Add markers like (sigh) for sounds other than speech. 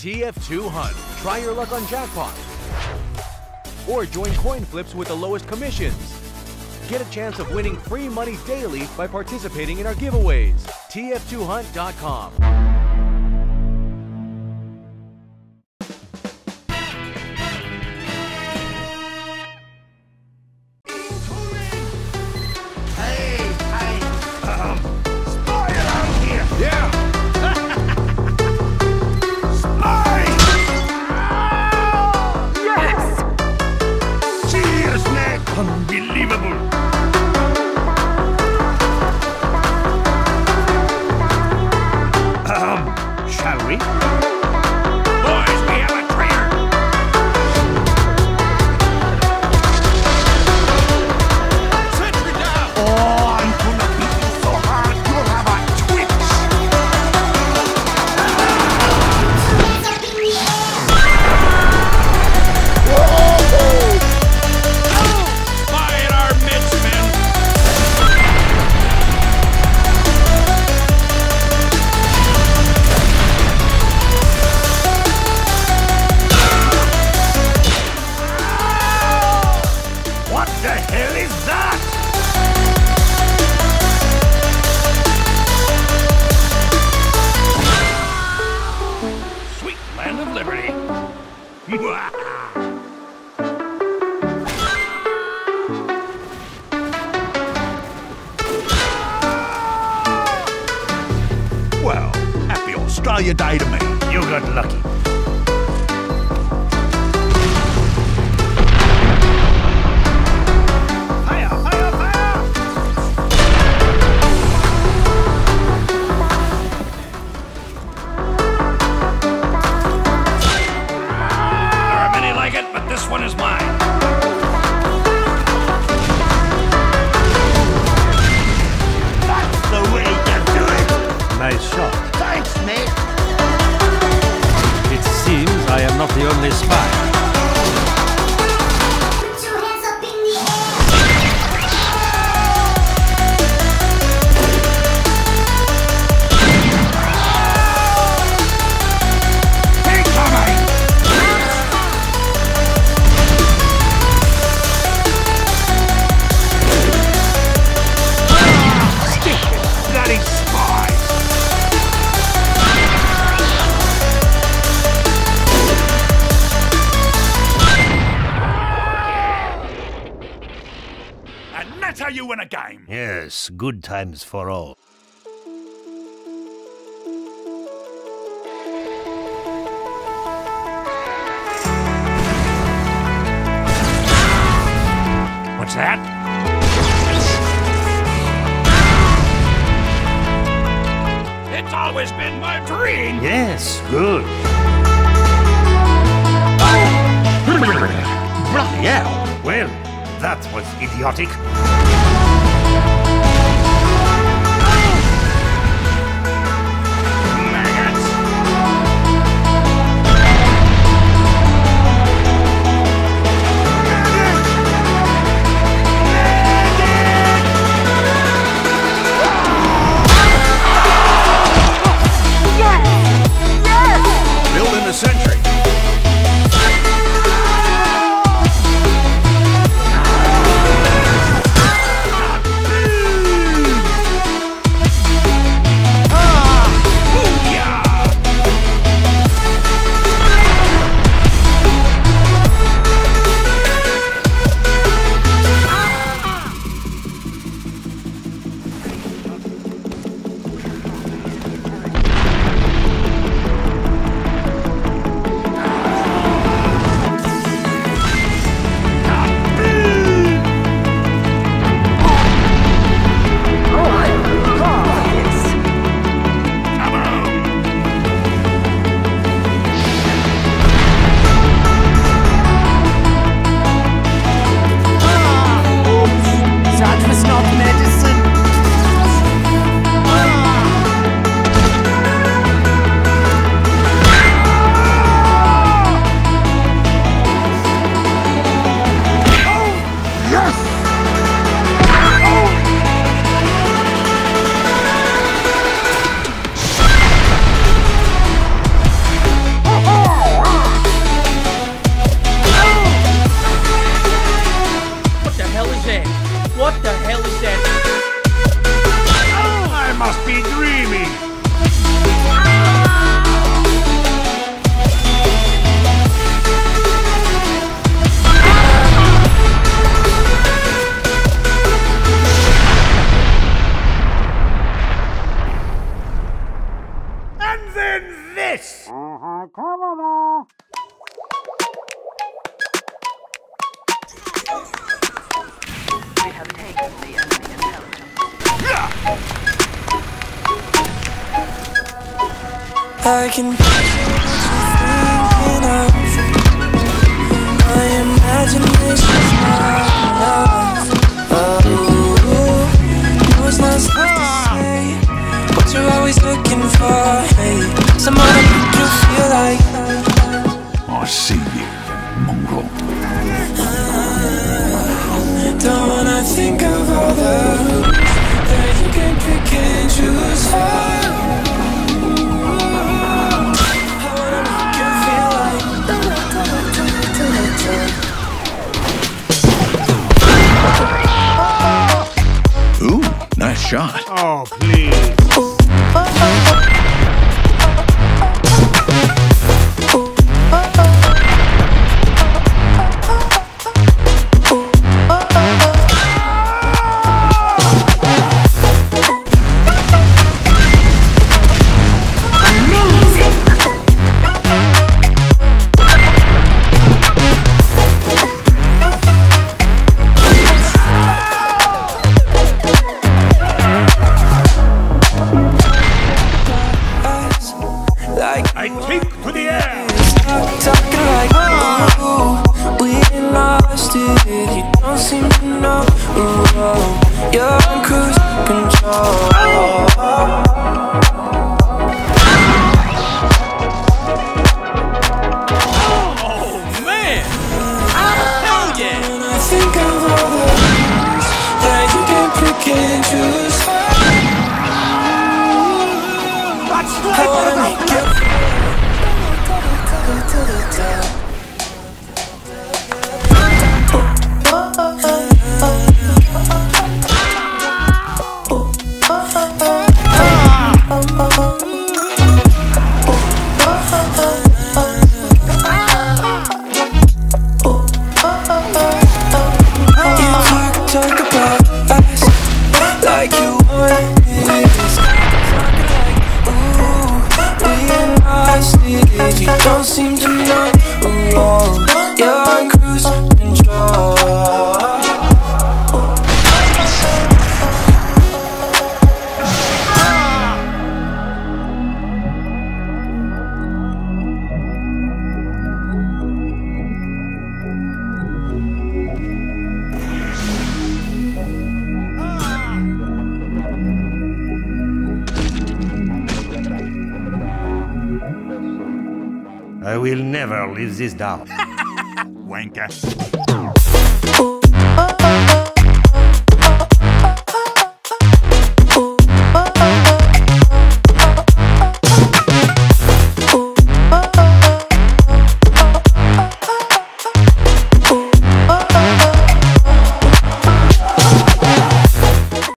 TF2 Hunt. Try your luck on jackpot. Or join coin flips with the lowest commissions. Get a chance of winning free money daily by participating in our giveaways. TF2Hunt.com. Australia Day to me. You got lucky. The only spy. You win a game. Yes, good times for all. What's that? It's always been my dream. Yes, good. (laughs) Bloody hell! Well, that was idiotic. Have taken the enemy intelligence. I can thinking of my imagination's nice shot. Oh, please. us I take to the air. talking like ooh, we lost it. You don't seem to know. Ooh, you're on cruise control. Will never leave this down. (laughs) Wanker.